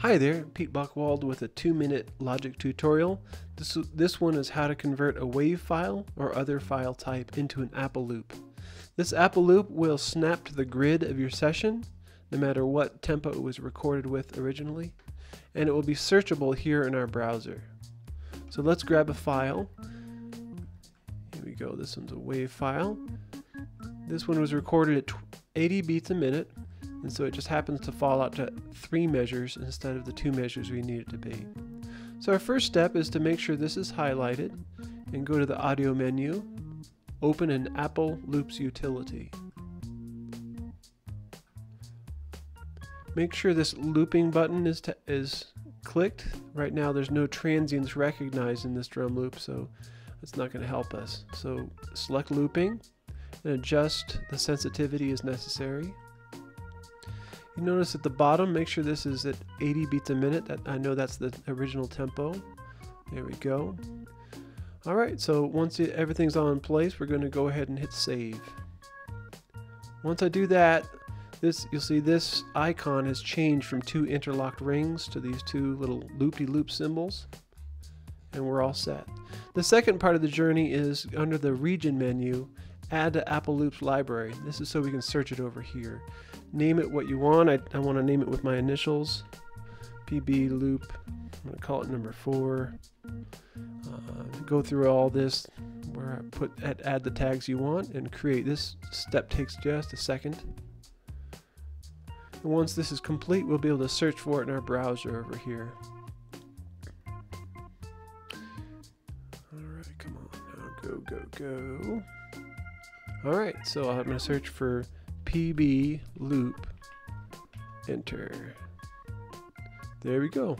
Hi there, Pete Buchwald with a two minute logic tutorial. This, this one is how to convert a WAV file or other file type into an Apple loop. This Apple loop will snap to the grid of your session, no matter what tempo it was recorded with originally, and it will be searchable here in our browser. So let's grab a file. Here we go, this one's a WAV file. This one was recorded at 80 beats a minute, and so it just happens to fall out to three measures instead of the two measures we need it to be. So our first step is to make sure this is highlighted and go to the audio menu, open an Apple Loops utility. Make sure this looping button is, is clicked. Right now there's no transients recognized in this drum loop, so it's not going to help us. So select looping and adjust the sensitivity as necessary. You notice at the bottom, make sure this is at 80 beats a minute. That I know that's the original tempo. There we go. All right, so once it, everything's all in place, we're going to go ahead and hit save. Once I do that, this you'll see this icon has changed from two interlocked rings to these two little loop-de-loop -loop symbols, and we're all set. The second part of the journey is under the region menu, add to Apple Loops library. This is so we can search it over here name it what you want. I, I want to name it with my initials. PB loop. I'm going to call it number four. Uh, go through all this where I put add, add the tags you want and create. This step takes just a second. And once this is complete, we'll be able to search for it in our browser over here. Alright, come on now. Go, go, go. Alright, so I'm to search for PB loop, enter. There we go.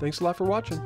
Thanks a lot for watching.